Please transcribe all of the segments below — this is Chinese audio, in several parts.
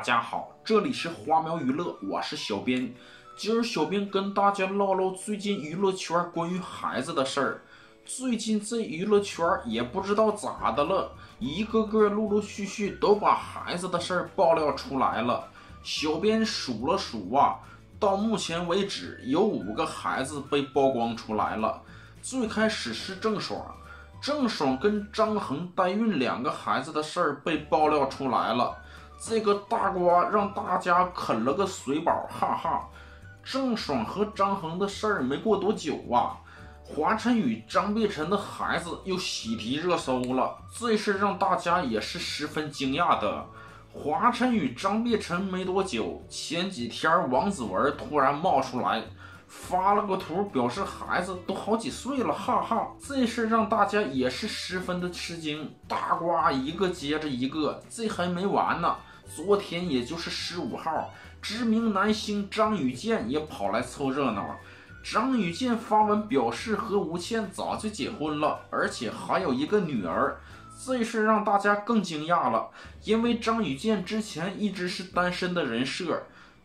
大家好，这里是花苗娱乐，我是小编。今儿小编跟大家唠唠最近娱乐圈关于孩子的事儿。最近这娱乐圈也不知道咋的了，一个个陆陆续续都把孩子的事儿爆料出来了。小编数了数啊，到目前为止有五个孩子被曝光出来了。最开始是郑爽。郑爽跟张恒代孕两个孩子的事儿被爆料出来了，这个大瓜让大家啃了个水饱，哈哈。郑爽和张恒的事儿没过多久啊，华晨宇、张碧晨的孩子又喜提热搜了，这事让大家也是十分惊讶的。华晨宇、张碧晨没多久，前几天王子文突然冒出来。发了个图，表示孩子都好几岁了，哈哈，这事让大家也是十分的吃惊。大瓜一个接着一个，这还没完呢。昨天也就是十五号，知名男星张雨健也跑来凑热闹。张雨健发文表示和吴倩早就结婚了，而且还有一个女儿。这事让大家更惊讶了，因为张雨健之前一直是单身的人设。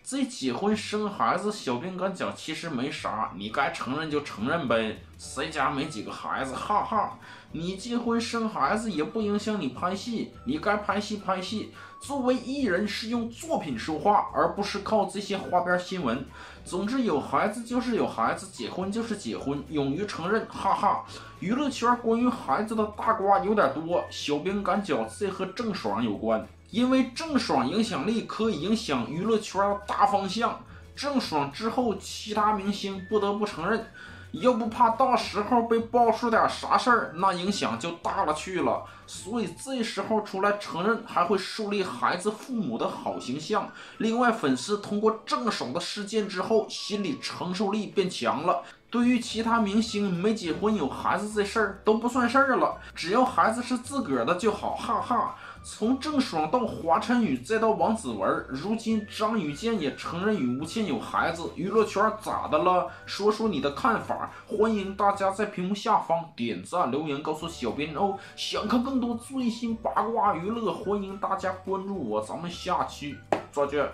这结婚生孩子，小编敢讲，其实没啥，你该承认就承认呗。谁家没几个孩子？哈哈，你结婚生孩子也不影响你拍戏，你该拍戏拍戏。作为艺人，是用作品说话，而不是靠这些花边新闻。总之，有孩子就是有孩子，结婚就是结婚，勇于承认，哈哈。娱乐圈关于孩子的大瓜有点多，小编敢讲，这和郑爽有关。因为郑爽影响力可以影响娱乐圈的大方向，郑爽之后，其他明星不得不承认，要不怕到时候被爆出点啥事儿，那影响就大了去了。所以这时候出来承认，还会树立孩子父母的好形象。另外，粉丝通过郑爽的事件之后，心理承受力变强了，对于其他明星没结婚有孩子这事儿都不算事儿了，只要孩子是自个儿的就好，哈哈。从郑爽到华晨宇，再到王子文，如今张雨健也承认与吴倩有孩子。娱乐圈咋的了？说说你的看法。欢迎大家在屏幕下方点赞留言，告诉小编哦。想看更多最新八卦娱乐，欢迎大家关注我。咱们下期再见。